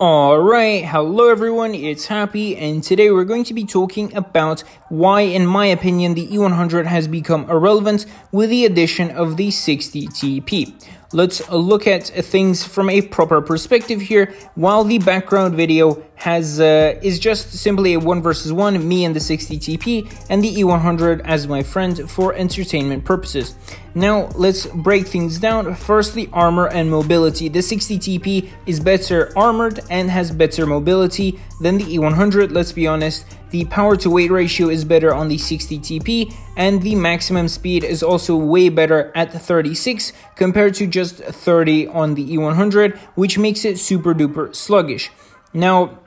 Alright, hello everyone, it's Happy, and today we're going to be talking about why, in my opinion, the E100 has become irrelevant with the addition of the 60TP. Let's look at things from a proper perspective here, while the background video has uh, is just simply a 1 versus 1, me and the 60TP, and the E100 as my friend for entertainment purposes. Now, let's break things down. Firstly, armor and mobility. The 60TP is better armored and has better mobility than the E100, let's be honest. The power to weight ratio is better on the 60TP, and the maximum speed is also way better at 36 compared to just 30 on the E100, which makes it super duper sluggish. Now,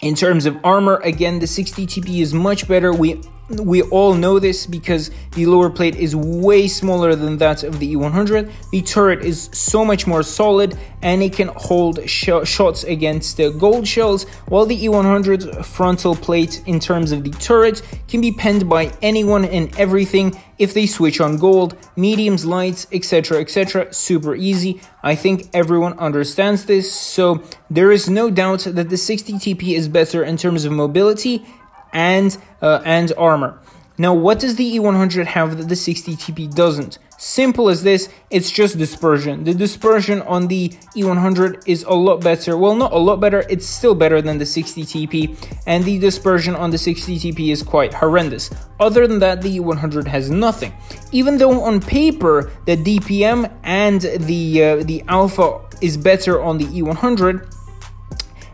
in terms of armor, again, the 60 TP is much better. We we all know this because the lower plate is way smaller than that of the E100. The turret is so much more solid and it can hold sh shots against the gold shells, while the E100's frontal plate, in terms of the turret, can be penned by anyone and everything if they switch on gold, mediums, lights, etc. etc. Super easy. I think everyone understands this, so there is no doubt that the 60 TP is better in terms of mobility and uh, and armor. Now, what does the E100 have that the 60 TP doesn't? Simple as this, it's just dispersion. The dispersion on the E100 is a lot better. Well, not a lot better, it's still better than the 60 TP, and the dispersion on the 60 TP is quite horrendous. Other than that, the E100 has nothing. Even though on paper the DPM and the uh, the alpha is better on the E100,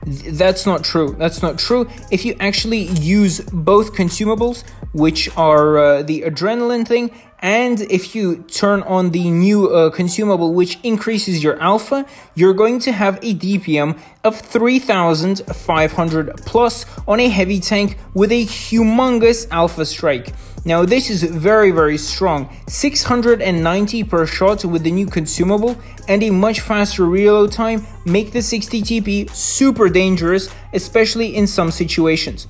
that's not true. That's not true. If you actually use both consumables, which are uh, the adrenaline thing, and if you turn on the new uh, consumable, which increases your alpha, you're going to have a DPM of 3500 plus on a heavy tank with a humongous alpha strike. Now this is very very strong, 690 per shot with the new consumable and a much faster reload time make the 60 TP super dangerous, especially in some situations.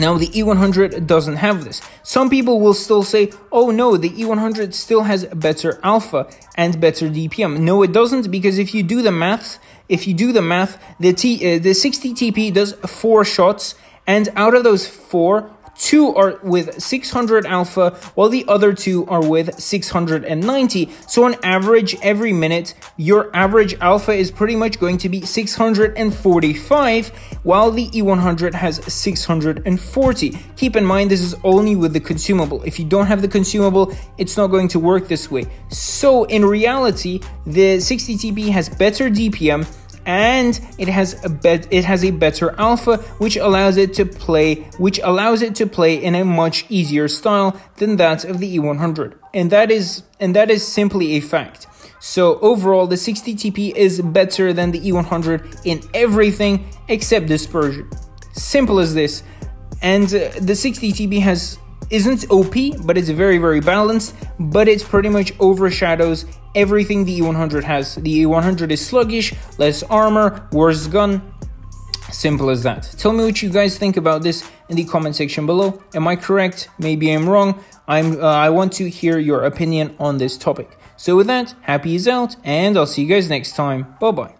Now the E100 doesn't have this. Some people will still say, oh no, the E100 still has better alpha and better DPM. No, it doesn't because if you do the math, if you do the math, the, T, uh, the 60 TP does four shots and out of those four, Two are with 600 alpha, while the other two are with 690. So on average, every minute, your average alpha is pretty much going to be 645, while the E100 has 640. Keep in mind, this is only with the consumable. If you don't have the consumable, it's not going to work this way. So in reality, the 60TP has better DPM, and it has a bet it has a better alpha which allows it to play which allows it to play in a much easier style than that of the E100 and that is and that is simply a fact. So overall the 60 TP is better than the E100 in everything except dispersion. Simple as this. And uh, the 60 TP has isn't OP, but it's very, very balanced, but it's pretty much overshadows everything the E100 has. The E100 is sluggish, less armor, worse gun, Simple as that. Tell me what you guys think about this in the comment section below. Am I correct? Maybe I'm wrong. I'm uh, I want to hear your opinion on this topic. So with that, happy is out and I'll see you guys next time. Bye bye.